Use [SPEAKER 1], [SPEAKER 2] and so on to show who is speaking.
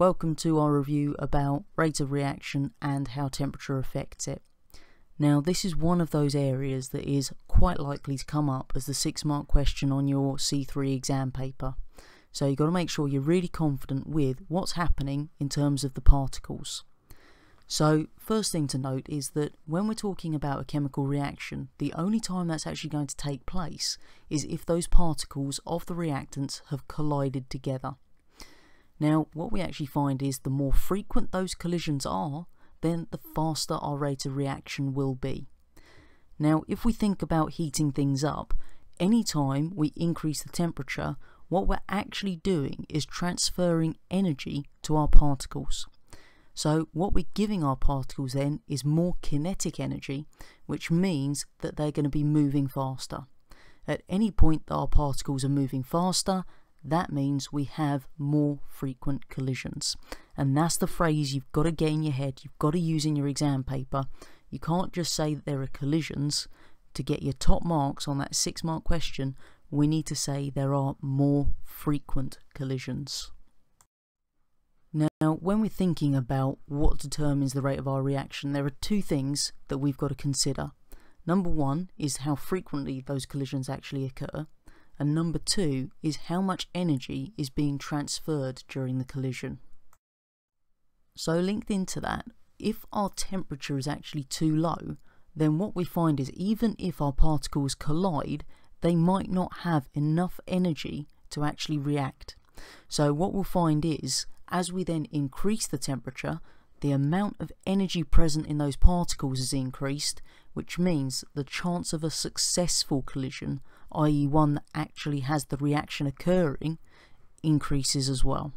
[SPEAKER 1] welcome to our review about rate of reaction and how temperature affects it. Now this is one of those areas that is quite likely to come up as the 6 mark question on your C3 exam paper. So you've got to make sure you're really confident with what's happening in terms of the particles. So first thing to note is that when we're talking about a chemical reaction, the only time that's actually going to take place is if those particles of the reactants have collided together. Now, what we actually find is the more frequent those collisions are, then the faster our rate of reaction will be. Now, if we think about heating things up, anytime we increase the temperature, what we're actually doing is transferring energy to our particles. So what we're giving our particles then is more kinetic energy, which means that they're going to be moving faster. At any point that our particles are moving faster, that means we have more frequent collisions. And that's the phrase you've got to get in your head, you've got to use in your exam paper. You can't just say that there are collisions. To get your top marks on that six mark question, we need to say there are more frequent collisions. Now, when we're thinking about what determines the rate of our reaction, there are two things that we've got to consider. Number one is how frequently those collisions actually occur, and number two is how much energy is being transferred during the collision. So linked into that, if our temperature is actually too low, then what we find is even if our particles collide, they might not have enough energy to actually react. So what we'll find is, as we then increase the temperature, the amount of energy present in those particles is increased, which means the chance of a successful collision, i.e. one that actually has the reaction occurring, increases as well.